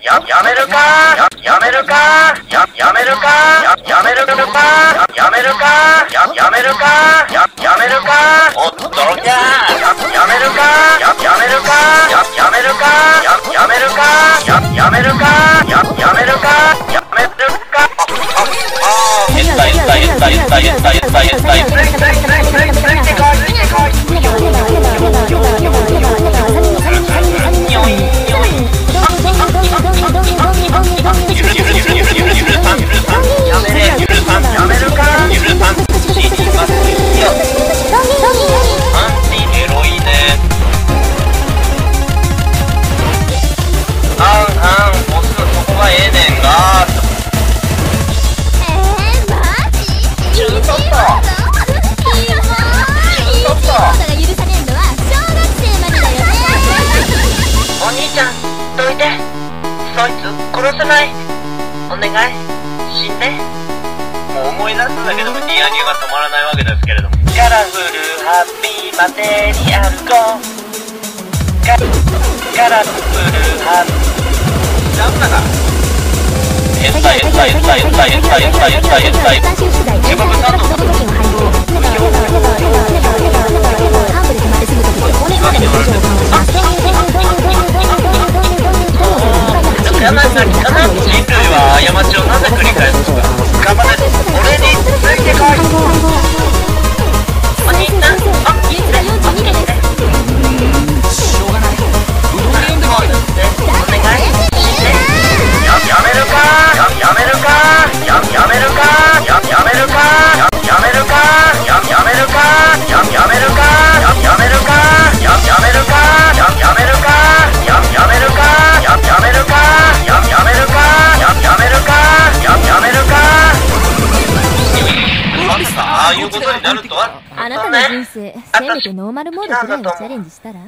や、やめるか？や、やめるか？や、やめるか？や、やめるか？や、やめるか？や、やめるか？や、やめるか？おっとじゃや、やめるか？や、やめるか？や、やめるか？や、やめるか？や、やめるか？や、やめるか？やめるか？言った言った言った言った言った言った言った言ったついついついついついといてそいつ殺さない。お願い。死んで。もう思い出すだけでもニヤニヤが止まらないわけですけれども。カラフルハッピーマテリアルゴカカラフルハッピー。ダメだな天才天才天才天才天才天才天才自分が何のことかなりかな人類は過ちをなぜ繰り返すのか頑張れあなたの人生せめてノーマルモードくらいはチャレンジしたら？